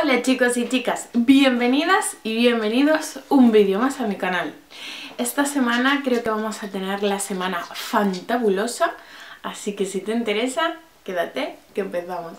Hola chicos y chicas, bienvenidas y bienvenidos un vídeo más a mi canal. Esta semana creo que vamos a tener la semana fantabulosa, así que si te interesa, quédate que empezamos.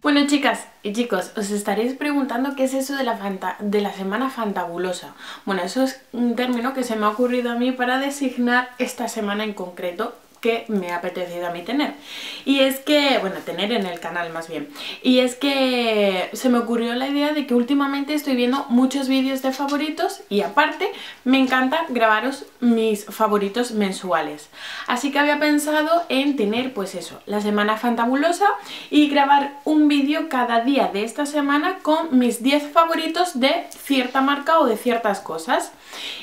Bueno chicas y chicos, os estaréis preguntando qué es eso de la, de la semana fantabulosa. Bueno, eso es un término que se me ha ocurrido a mí para designar esta semana en concreto que me ha apetecido a mí tener. Y es que, bueno, tener en el canal más bien. Y es que se me ocurrió la idea de que últimamente estoy viendo muchos vídeos de favoritos y aparte me encanta grabaros mis favoritos mensuales. Así que había pensado en tener pues eso, la semana fantabulosa y grabar un vídeo cada día de esta semana con mis 10 favoritos de cierta marca o de ciertas cosas.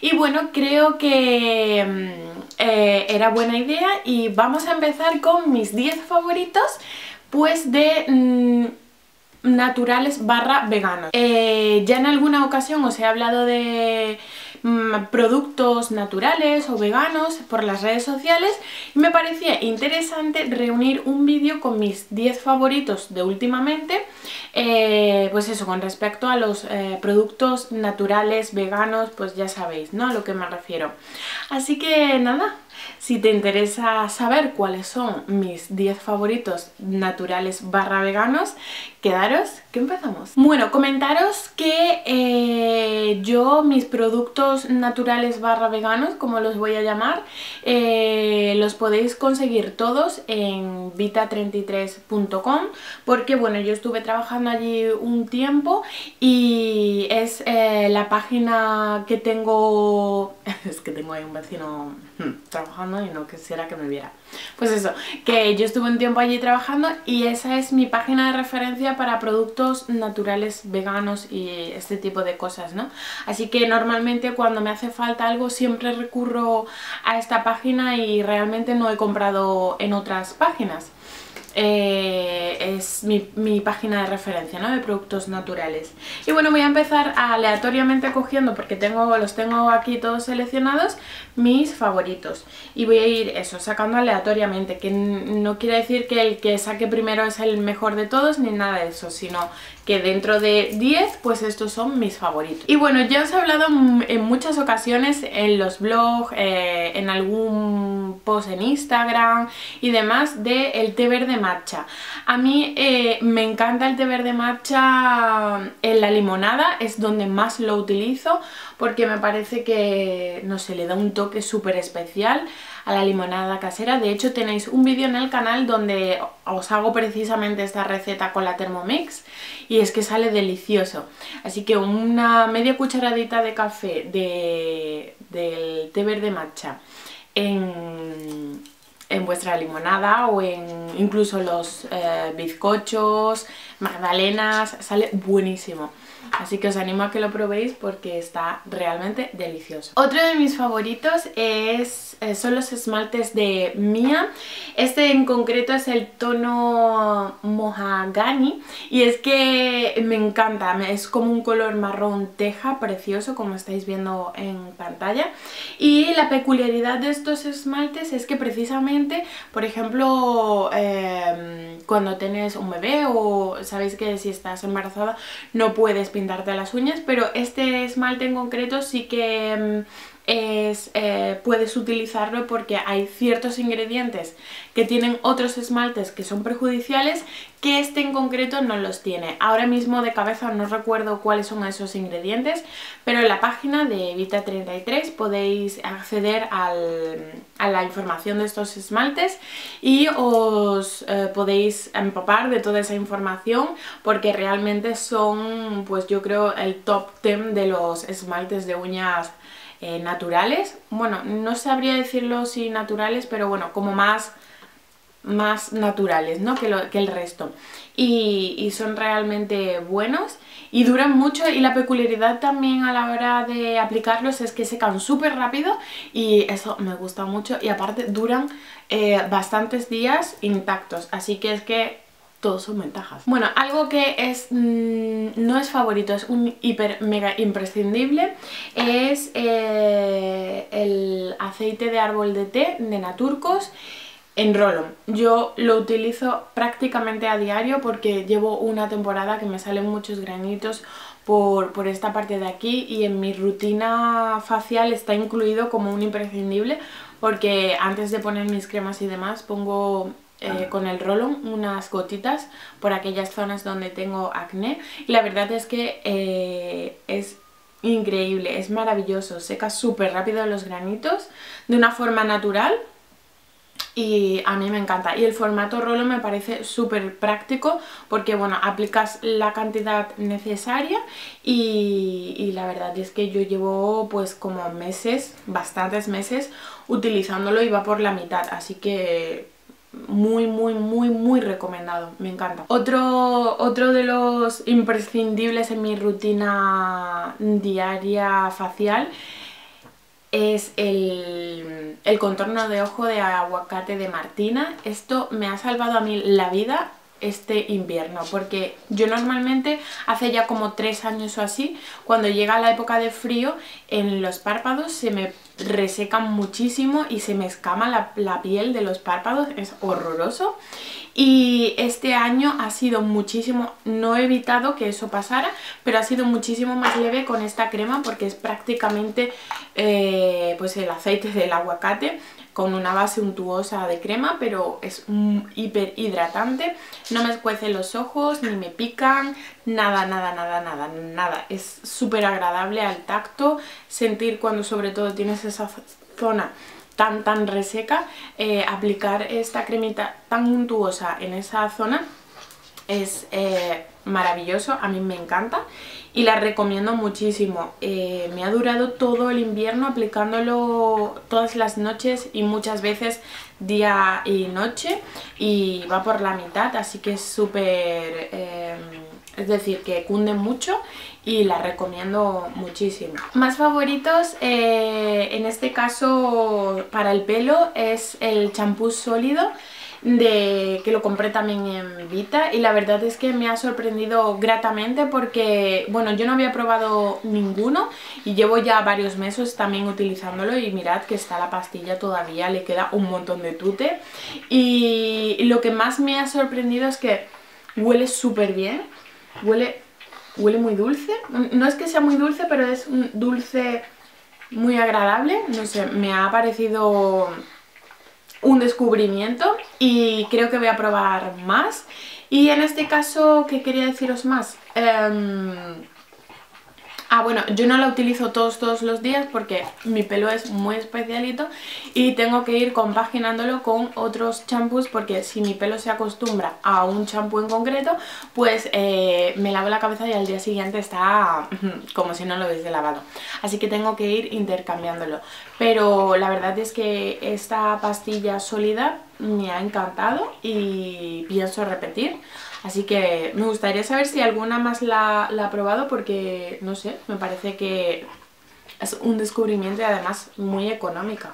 Y bueno, creo que mm, eh, era buena idea y vamos a empezar con mis 10 favoritos pues de mm, naturales barra veganos. Eh, ya en alguna ocasión os he hablado de mm, productos naturales o veganos por las redes sociales y me parecía interesante reunir un vídeo con mis 10 favoritos de últimamente eh, pues eso, con respecto a los eh, productos naturales, veganos, pues ya sabéis, ¿no? A lo que me refiero. Así que nada, si te interesa saber cuáles son mis 10 favoritos naturales barra veganos, quedaros que empezamos. Bueno, comentaros que eh, yo mis productos naturales barra veganos, como los voy a llamar, eh, los podéis conseguir todos en vita33.com porque bueno, yo estuve trabajando allí un tiempo y es eh, la página que tengo... es que tengo ahí un vecino hmm, y no quisiera que me viera. Pues eso, que yo estuve un tiempo allí trabajando y esa es mi página de referencia para productos naturales, veganos y este tipo de cosas, ¿no? Así que normalmente cuando me hace falta algo siempre recurro a esta página y realmente no he comprado en otras páginas. Eh, es mi, página de referencia ¿no? de productos naturales y bueno voy a empezar aleatoriamente cogiendo porque tengo, los tengo aquí todos seleccionados mis favoritos y voy a ir eso sacando aleatoriamente que no quiere decir que el que saque primero es el mejor de todos ni nada de eso sino que dentro de 10 pues estos son mis favoritos y bueno ya os he hablado en muchas ocasiones en los blogs eh, en algún post en Instagram y demás de el té verde matcha. A mí eh, me encanta el té verde matcha en la limonada, es donde más lo utilizo porque me parece que, no sé, le da un toque súper especial a la limonada casera. De hecho tenéis un vídeo en el canal donde os hago precisamente esta receta con la Thermomix y es que sale delicioso. Así que una media cucharadita de café de, del té verde matcha en, en vuestra limonada o en incluso los eh, bizcochos, magdalenas, sale buenísimo. Así que os animo a que lo probéis porque está realmente delicioso. Otro de mis favoritos es, eh, son los esmaltes de Mia. Este en concreto es el tono Mohagani y es que me encanta. Es como un color marrón teja precioso como estáis viendo en pantalla. Y la peculiaridad de estos esmaltes es que precisamente, por ejemplo, em, cuando tienes un bebé o sabéis que si estás embarazada no puedes pintarte las uñas, pero este esmalte en concreto sí que mm, es, eh, puedes utilizarlo porque hay ciertos ingredientes que tienen otros esmaltes que son perjudiciales que este en concreto no los tiene. Ahora mismo de cabeza no recuerdo cuáles son esos ingredientes, pero en la página de Vita33 podéis acceder a la información de estos esmaltes y os eh, podéis empapar de toda esa información porque realmente son, pues yo creo, el top 10 de los esmaltes de uñas eh, naturales. Bueno, no sabría decirlo si naturales, pero bueno, como más, más naturales ¿no? que, que el resto. Y, son realmente buenos y duran mucho y la peculiaridad también a la hora de aplicarlos es que secan súper rápido y eso me gusta mucho y aparte duran eh, bastantes días intactos, así que es que todos son ventajas. Bueno, algo que es mm, no es favorito, es un hiper mega imprescindible, es eh, el aceite de árbol de té de Naturcos. en roll Yo lo utilizo prácticamente a diario porque llevo una temporada que me salen muchos granitos por, por, esta parte de aquí y en mi rutina facial está incluido como un imprescindible porque antes de poner mis cremas y demás pongo eh, con el Rolon unas gotitas por aquellas zonas donde tengo acné. Y la verdad es que eh, es increíble, es maravilloso, seca súper rápido los granitos de una forma natural y a mí me encanta. Y el formato rolo me parece súper práctico porque bueno aplicas la cantidad necesaria y, y, la verdad es que yo llevo pues como meses bastantes meses utilizándolo y va por la mitad. Así que muy muy muy muy recomendado, me encanta. Otro, otro de los imprescindibles en mi rutina diaria facial es el, el, contorno de ojo de aguacate de Martina. Esto me ha salvado a mí la vida este invierno porque yo normalmente hace ya como tres años o así cuando llega la época de frío en los párpados se me resecan muchísimo y se me escama la, la piel de los párpados, es horroroso y este año ha sido muchísimo, no he evitado que eso pasara, pero ha sido muchísimo más leve con esta crema porque es prácticamente eh, pues el aceite del aguacate con una base untuosa de crema, pero es hiper hidratante, no me escuece los ojos, ni me pican, nada, nada, nada, nada, nada. Es súper agradable al tacto, sentir cuando sobre todo tienes esa zona tan tan reseca, eh, aplicar esta cremita tan untuosa en esa zona es eh, maravilloso, a mí me encanta y la recomiendo muchísimo. Eh, me ha durado todo el invierno aplicándolo todas las noches y muchas veces día y noche y va por la mitad, así que es súper... Es decir, que cunde mucho y la recomiendo muchísimo. Más favoritos, eh, en este caso para el pelo, es el champú sólido de que lo compré también en Vita y la verdad es que me ha sorprendido gratamente porque, bueno, yo no había probado ninguno y llevo ya varios meses también utilizándolo y mirad que está la pastilla todavía, le queda un montón de tute y lo que más me ha sorprendido es que huele súper bien, huele, huele muy dulce, no es que sea muy dulce pero es un dulce muy agradable, no sé, me ha parecido un descubrimiento y creo que voy a probar más. Y en este caso, ¿qué quería deciros más? Em, Ah, bueno, yo no la utilizo todos, todos los días porque mi pelo es muy especialito y tengo que ir compaginándolo con otros champús porque si mi pelo se acostumbra a un champú en concreto, pues eh, me lavo la cabeza y al día siguiente está como si no lo hubiese lavado. Así que tengo que ir intercambiándolo. Pero la verdad es que esta pastilla sólida me ha encantado y pienso repetir. Así que me gustaría saber si alguna más la, ha probado porque, no sé, me parece que es un descubrimiento y además muy económica.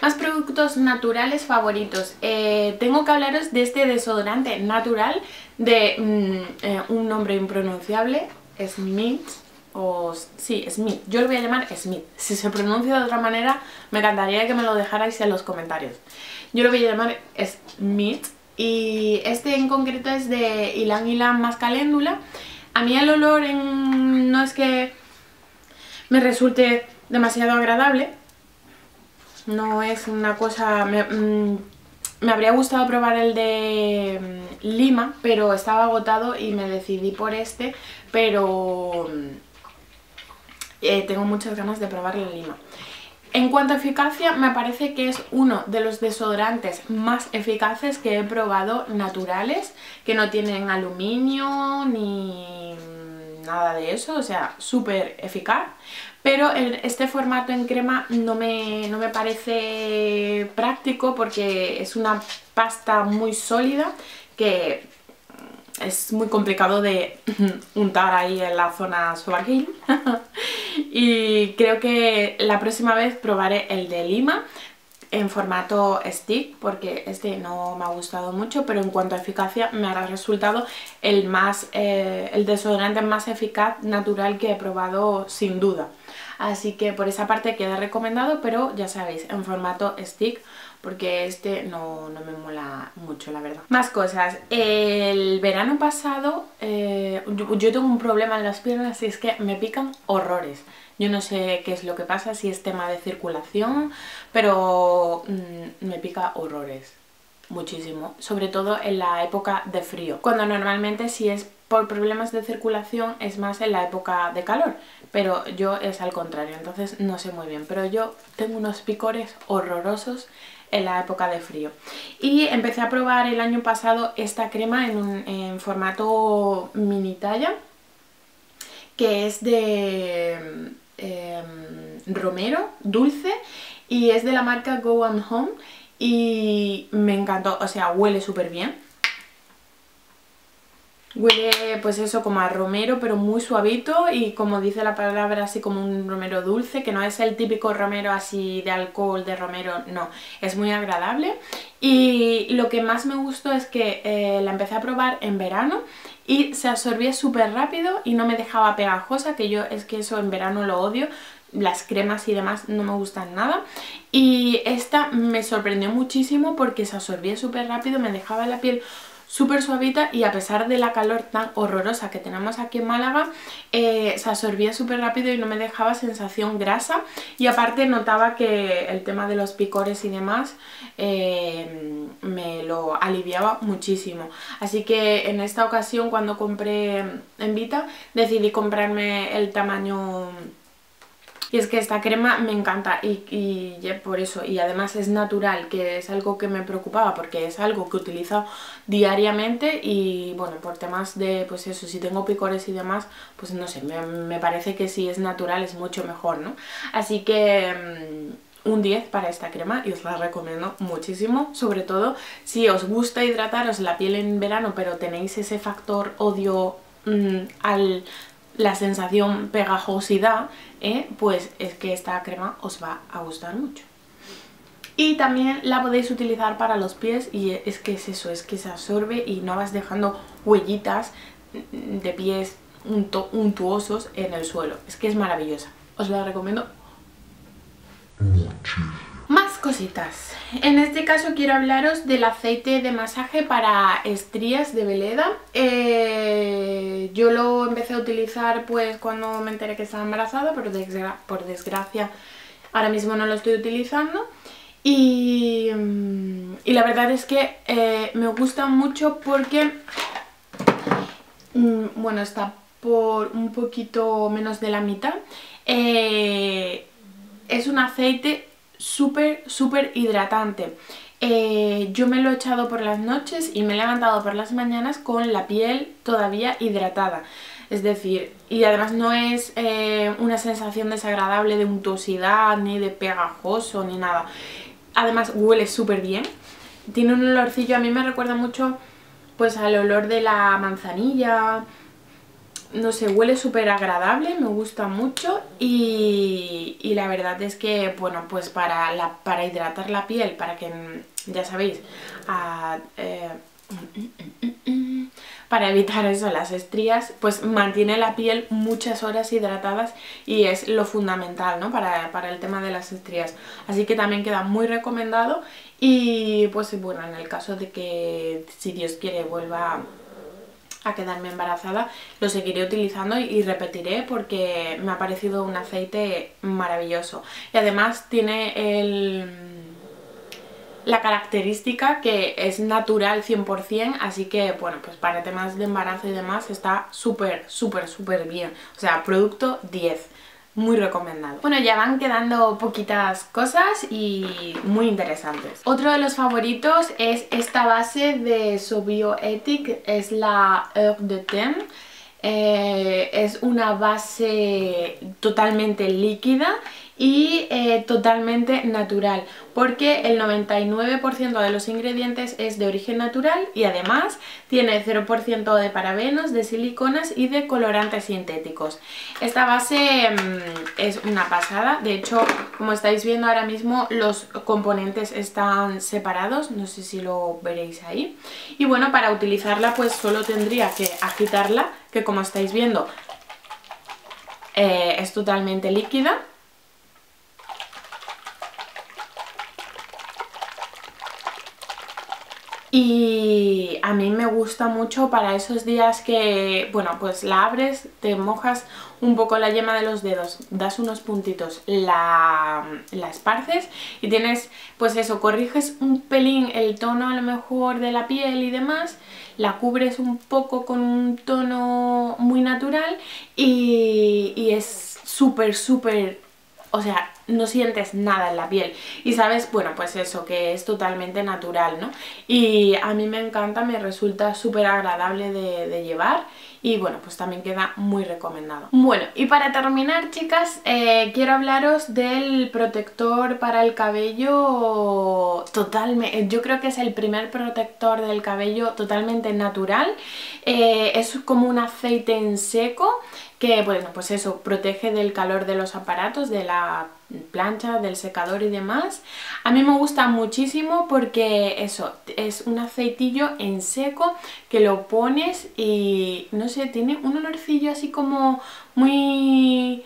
Más productos naturales favoritos. Eh, tengo que hablaros de este desodorante natural de mm, eh, un nombre impronunciable, Smith, o sí, Smith. Yo lo voy a llamar Smith. Si se pronuncia de otra manera, me encantaría que me lo dejarais en los comentarios. Yo lo voy a llamar Smith y este en concreto es de Ilan Ilan más caléndula. A mí el olor no es que me resulte demasiado agradable, no es una cosa... Me, mm, me habría gustado probar el de mm, Lima, pero estaba agotado y me decidí por este, pero mm, eh, tengo muchas ganas de probar el Lima. En cuanto a eficacia, me parece que es uno de los desodorantes más eficaces que he probado naturales, que no tienen aluminio ni nada de eso, o sea, súper eficaz. Pero este formato en crema no me, no me parece práctico porque es una pasta muy sólida que es muy complicado de untar ahí en la zona sobaquil y creo que la próxima vez probaré el de Lima en formato stick porque este no me ha gustado mucho pero en cuanto a eficacia me ha resultado el, más, eh, el desodorante más eficaz natural que he probado sin duda así que por esa parte queda recomendado pero ya sabéis en formato stick porque este no, me mola mucho, la verdad. Más cosas. El verano pasado eh, yo, tengo un problema en las piernas y es que me pican horrores. Yo no sé qué es lo que pasa, si es tema de circulación, pero mm, me pica horrores muchísimo, sobre todo en la época de frío, cuando normalmente si es por problemas de circulación es más en la época de calor, pero yo es al contrario, entonces no sé muy bien, pero yo tengo unos picores horrorosos en la época de frío. Y empecé a probar el año pasado esta crema en, un, formato mini talla, que es de em, romero, dulce, y es de la marca Go and Home, y me encantó, o sea, huele súper bien Huele pues eso como a romero pero muy suavito y como dice la palabra así como un romero dulce que no es el típico romero así de alcohol de romero, no, es muy agradable. Y lo que más me gustó es que eh, la empecé a probar en verano y se absorbía súper rápido y no me dejaba pegajosa que yo es que eso en verano lo odio. Las cremas y demás no me gustan nada. Y esta me sorprendió muchísimo porque se absorbía súper rápido, me dejaba la piel súper suavita y a pesar de la calor tan horrorosa que tenemos aquí en Málaga, eh, se absorbía súper rápido y no me dejaba sensación grasa y aparte notaba que el tema de los picores y demás eh, me lo aliviaba muchísimo. Así que en esta ocasión cuando compré en Vita decidí comprarme el tamaño y es que esta crema me encanta y, por eso, y además es natural, que es algo que me preocupaba porque es algo que utilizo diariamente y bueno, por temas de, pues eso, si tengo picores y demás, pues no sé, me, parece que si es natural es mucho mejor, ¿no? Así que... Mm, un 10 para esta crema y os la recomiendo muchísimo, sobre todo si os gusta hidrataros la piel en verano pero tenéis ese factor odio mm, al la sensación pegajosidad, ¿eh? pues es que esta crema os va a gustar mucho. Y también la podéis utilizar para los pies y es que es eso, es que se absorbe y no vas dejando huellitas de pies untuosos en el suelo. Es que es maravillosa. Os la recomiendo cositas. En este caso quiero hablaros del aceite de masaje para estrías de Veleda. Eh, yo lo empecé a utilizar pues cuando me enteré que estaba embarazada, pero por desgracia ahora mismo no lo estoy utilizando. Y, mm, la verdad es que eh, me gusta mucho porque, mm, bueno, está por un poquito menos de la mitad. Eh, es un aceite súper, súper hidratante. Eh, yo me lo he echado por las noches y me he levantado por las mañanas con la piel todavía hidratada. Es decir, y además no es eh, una sensación desagradable de untuosidad, ni de pegajoso, ni nada. Además huele súper bien. Tiene un olorcillo, a mí me recuerda mucho pues al olor de la manzanilla, no sé, huele súper agradable, me gusta mucho y, la verdad es que, bueno, pues para, la, para hidratar la piel, para que, ya sabéis, eh, para evitar eso, las estrías, pues mantiene la piel muchas horas hidratadas y es lo fundamental, ¿no? Para, para el tema de las estrías. Así que también queda muy recomendado y pues bueno, en el caso de que si Dios quiere vuelva a quedarme embarazada, lo seguiré utilizando y repetiré porque me ha parecido un aceite maravilloso. Y además tiene el, la característica que es natural 100%, así que bueno, pues para temas de embarazo y demás está súper, súper, súper bien. O sea, producto 10 muy recomendado. Bueno, ya van quedando poquitas cosas y muy interesantes. Otro de los favoritos es esta base de Sobioetic, es la Heure de Thème. Eh, es una base totalmente líquida y eh, totalmente natural porque el 99% de los ingredientes es de origen natural y además tiene 0% de parabenos, de siliconas y de colorantes sintéticos. Esta base mm, es una pasada, de hecho como estáis viendo ahora mismo los componentes están separados, no sé si lo veréis ahí. Y bueno, para utilizarla pues solo tendría que agitarla, que como estáis viendo eh, es totalmente líquida y a mí me gusta mucho para esos días que, bueno, pues la abres, te mojas un poco la yema de los dedos, das unos puntitos, la, la esparces y tienes, pues eso, corriges un pelín el tono a lo mejor de la piel y demás, la cubres un poco con un tono muy natural y, y es súper, súper o sea, no sientes nada en la piel y sabes, bueno, pues eso, que es totalmente natural, ¿no? Y a mí me encanta, me resulta súper agradable de, llevar y bueno, pues también queda muy recomendado. Bueno, y para terminar, chicas, eh, quiero hablaros del protector para el cabello totalmente, yo creo que es el primer protector del cabello totalmente natural, eh, es como un aceite en seco que bueno, pues eso, protege del calor de los aparatos, de la plancha, del secador y demás. A mí me gusta muchísimo porque eso, es un aceitillo en seco que lo pones y no sé, tiene un olorcillo así como muy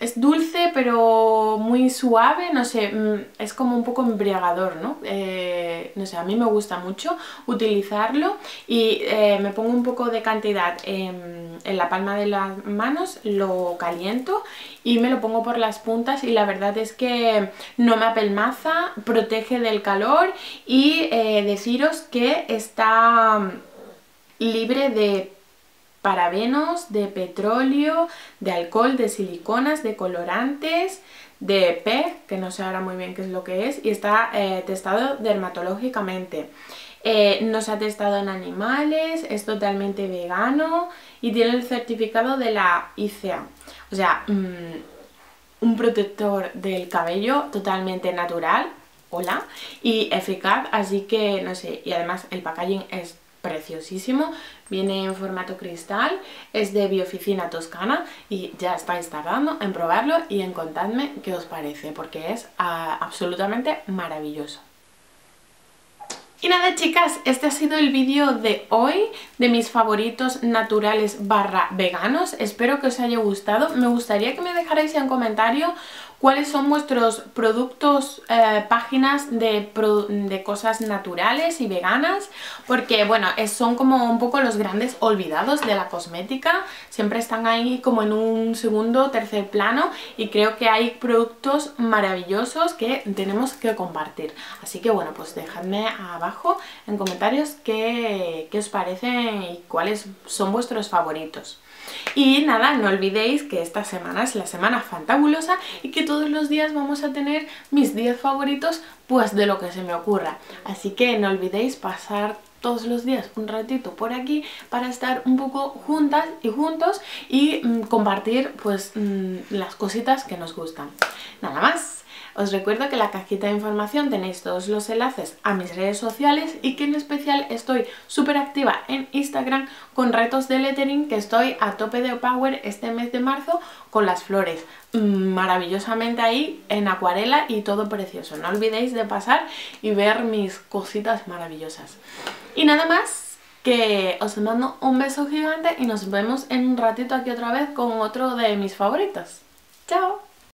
es dulce pero muy suave, no sé, mm, es como un poco embriagador, ¿no? Eh, no sé, a mí me gusta mucho utilizarlo y eh, me pongo un poco de cantidad en, en, la palma de las manos, lo caliento y me lo pongo por las puntas y la verdad es que no me apelmaza, protege del calor y eh, deciros que está libre de parabenos, de petróleo, de alcohol, de siliconas, de colorantes, de PEG, que no sé ahora muy bien qué es lo que es, y está eh, testado dermatológicamente. Eh, no se ha testado en animales, es totalmente vegano y tiene el certificado de la ICEA. O sea, mm, un protector del cabello totalmente natural, hola, y eficaz, así que no sé, y además el packaging es preciosísimo, viene en formato cristal, es de Bioficina Toscana y ya estáis tardando en probarlo y en contadme qué os parece porque es ah, absolutamente maravilloso. Y nada chicas, este ha sido el vídeo de hoy de mis favoritos naturales barra veganos. Espero que os haya gustado. Me gustaría que me dejarais en comentario cuáles son vuestros productos, eh, páginas de, de, cosas naturales y veganas, porque bueno, son como un poco los grandes olvidados de la cosmética, siempre están ahí como en un segundo tercer plano y creo que hay productos maravillosos que tenemos que compartir. Así que bueno, pues dejadme abajo en comentarios qué, qué os parecen y cuáles son vuestros favoritos. Y nada, no olvidéis que esta semana es la semana fantabulosa y que todos los días vamos a tener mis 10 favoritos pues de lo que se me ocurra. Así que no olvidéis pasar todos los días un ratito por aquí para estar un poco juntas y juntos y mm, compartir pues mm, las cositas que nos gustan. Nada más. Os recuerdo que en la cajita de información tenéis todos los enlaces a mis redes sociales y que en especial estoy súper activa en Instagram con retos de lettering que estoy a tope de power este mes de marzo con las flores mm, maravillosamente ahí en acuarela y todo precioso. No olvidéis de pasar y ver mis cositas maravillosas. Y nada más, que os mando un beso gigante y nos vemos en un ratito aquí otra vez con otro de mis favoritos. ¡Chao!